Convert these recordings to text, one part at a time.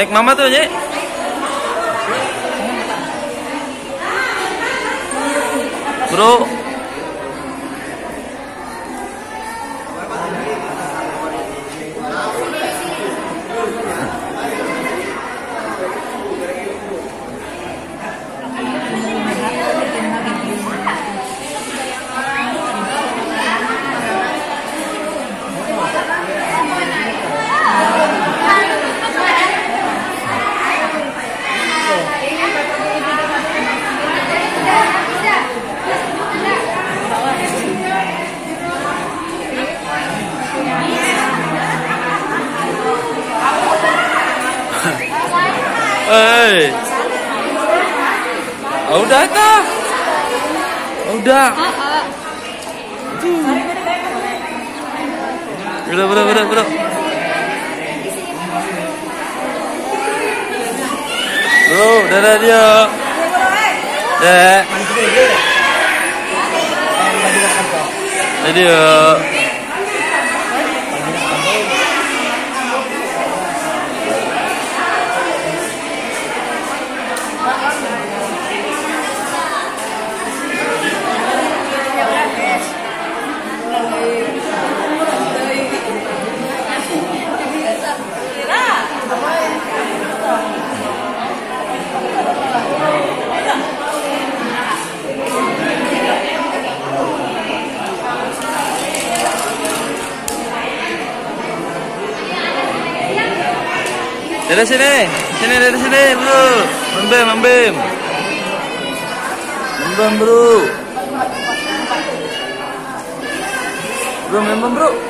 Naik mama tuh, Nyek. Bro. Hei. Oh, udah kah? Oh, udah. Tuh. Bro, bro, bro. Bro, dadah dia. Dek. Dadah dia. Dari sini, sini dari sini, bro. Membem, membem. Membem, bro. Bro, membem, bro.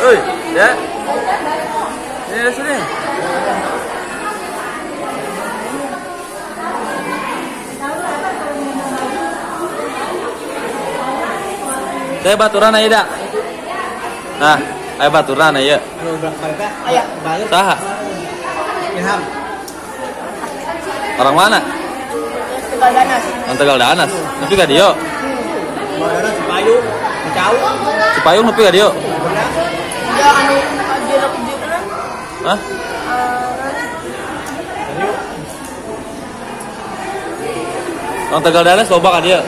Oi, ya. Sini, sini. Teh baturan aja dak. Nah, ayo baturan aja. Saha? Ilham. Orang mana? Tegal Danas. Orang Tegal Danas. Tapi gak dia. Bayar Cipayu, Cicau. Cipayung tapi gak dia. Dia anu mana? Hah? Orang Tegal Danas loba kan dia.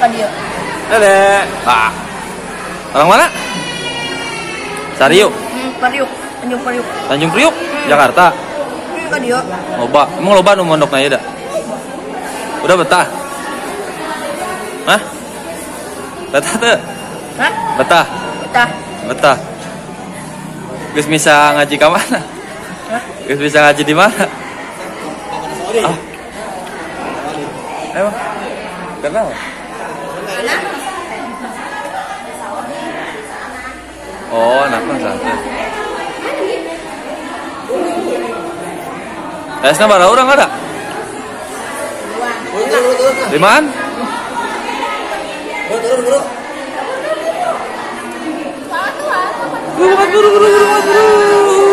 Tanjung. Dede. Ah. Orang mana? Sariu, Hmm. Tanjung Priuk. Tanjung Priuk, Jakarta. Priuk ka dia. Loba. Emang loba nu mondok na dah. Udah betah? Hah? Betah tuh? Hah? Betah? Kita. Betah. Gus bisa ngaji ke mana? Hah? Gus bisa ngaji di mana? Ah. Emang? Kenapa? Oh, kenapa santai? Esnya berapa orang ada? Turun, turun. Buru, buru, buru, buru, buru.